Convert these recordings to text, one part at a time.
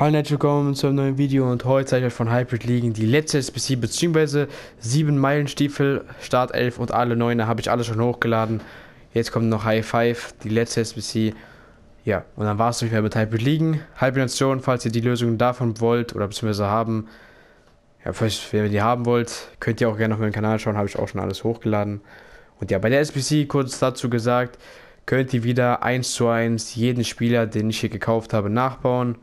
Hallo herzlich willkommen zu einem neuen Video und heute zeige ich euch von Hybrid League die letzte SBC bzw. 7 Meilenstiefel, Start 11 und alle 9 habe ich alle schon hochgeladen. Jetzt kommt noch High 5, die letzte SBC. Ja, und dann war es nicht mehr mit Hybrid Ligen. Hybridation, falls ihr die Lösung davon wollt oder bzw. haben, ja, falls ihr die haben wollt, könnt ihr auch gerne auf meinen Kanal schauen, habe ich auch schon alles hochgeladen. Und ja, bei der SBC kurz dazu gesagt, könnt ihr wieder 1 zu 1 jeden Spieler, den ich hier gekauft habe, nachbauen.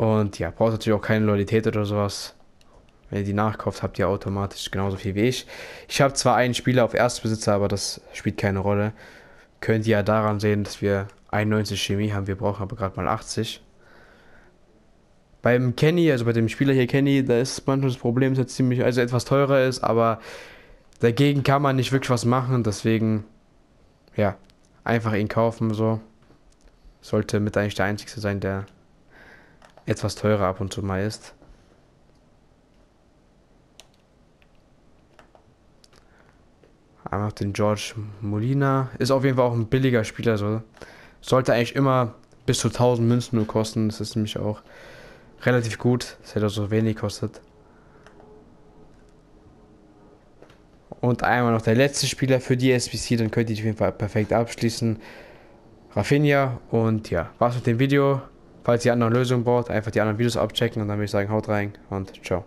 Und ja, braucht natürlich auch keine Loyalität oder sowas. Wenn ihr die nachkauft, habt ihr automatisch genauso viel wie ich. Ich habe zwar einen Spieler auf Erstbesitzer, aber das spielt keine Rolle. Könnt ihr ja daran sehen, dass wir 91 Chemie haben. Wir brauchen aber gerade mal 80. Beim Kenny, also bei dem Spieler hier Kenny, da ist manchmal das Problem, dass er ziemlich, also etwas teurer ist, aber dagegen kann man nicht wirklich was machen. Deswegen, ja, einfach ihn kaufen, so. Sollte mit eigentlich der Einzige sein, der etwas teurer ab und zu mal ist. Einmal den George Molina. Ist auf jeden Fall auch ein billiger Spieler. So. Sollte eigentlich immer bis zu 1000 Münzen nur kosten. Das ist nämlich auch relativ gut. Das hätte auch so wenig kostet. Und einmal noch der letzte Spieler für die SBC. Dann könnt ihr auf jeden Fall perfekt abschließen. Rafinha. Und ja, war's mit dem Video. Falls ihr andere Lösungen braucht, einfach die anderen Videos abchecken und dann würde ich sagen, haut rein und ciao.